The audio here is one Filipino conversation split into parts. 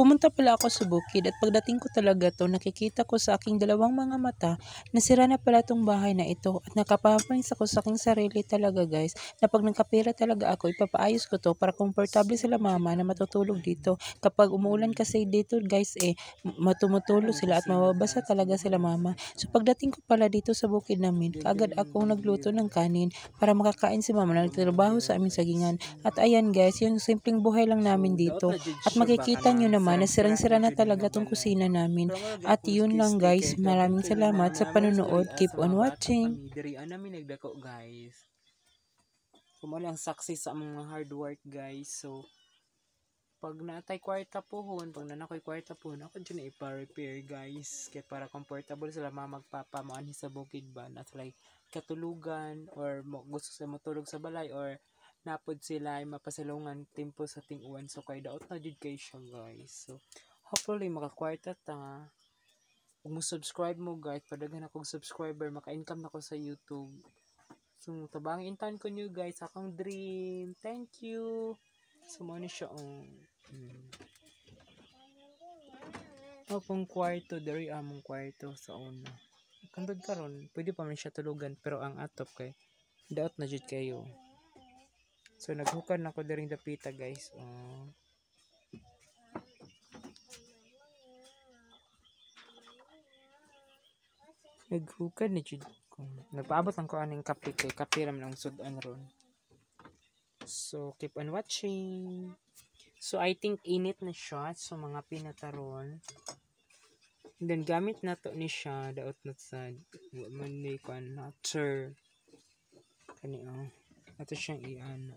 Pumunta pala ako sa bukid at pagdating ko talaga to nakikita ko sa aking dalawang mga mata na sira na pala tong bahay na ito at nakapapangis ako sa aking sarili talaga guys na pag nagkapira talaga ako ipapaayos ko to para komportable sila mama na matutulog dito. Kapag umuulan kasi dito guys eh matumutulo sila at mababasa talaga sila mama. So pagdating ko pala dito sa bukid namin kaagad akong nagluto ng kanin para makakain si mama na nagtrabaho sa aming sagingan. At ayan guys yung simpleng buhay lang namin dito at makikita nyo naman naman, nasirang-sira na talaga tong kusina namin. At yun lang guys, maraming salamat sa panonood. Keep on watching. Diri namin nagdako guys. Kumali ang success sa mga hard work guys. So, pag natay kwarta pohon, pag nanakoy kwarta pohon, ako dyan ipa-repair guys. Kaya para comfortable sila mga magpapa maanhi sa bukid ba. At like, katulugan or gusto sa matulog sa balay or napod sila ay mapasalungan tempo sa tinguan so kay daot na jud kay siya guys. So hopefully makakwarta ta. Kung subscribe mo guys padaghan akong subscriber maka-income na ko sa YouTube. So tabang intan ko nyo guys akong dream. Thank you. So mo siya oh. Hmm. Apong kwarto, dari among kwarto sa una. Kandod karon, pwede pa man siya tulugan pero ang atop kay daot na jud kayo. So naghukan ako diring dapita guys. Uh, naghukan ni jud ko. Nagpaabot lang ko aning kape kay kape ra man ang sudan ron. So keep on watching. So I think init na siya so mga pinataron. And then gamit na to ni siya daot na sa man ni kan nature. Kani oh. Ato siyang iana.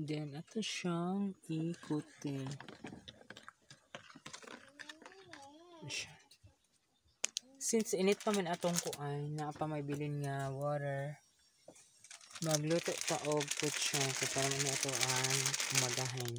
Then, ito siyang ikutin. Since init pa man atong kuan, na pa may bilin nga water, magluto pa og siya para man ito ang umagahin.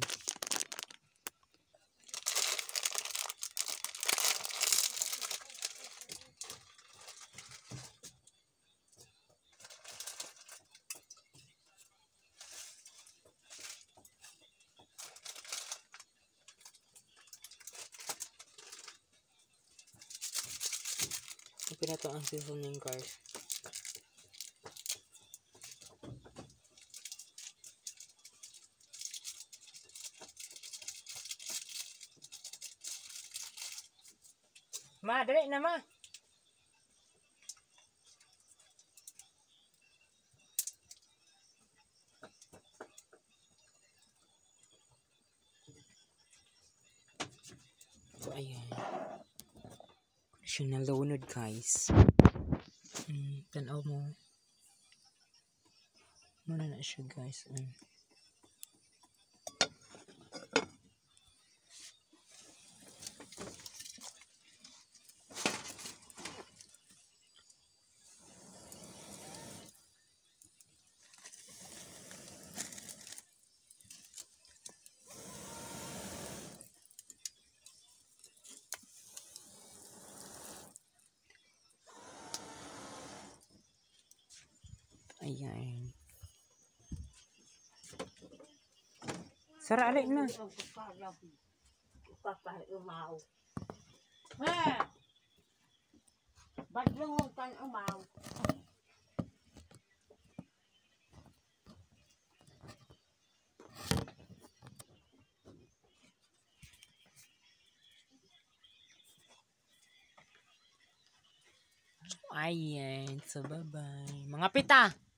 Ito na to ang seasoning guys. Ma, dali na ma. So, ayan siya nalunod guys. Mm, tanaw mo. Muna na siya guys. Mm. Ayan. Sara alik na. umaw. Ha! Badlong mo tan umaw. Ayan. So, bye-bye. Mga pita!